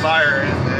fire and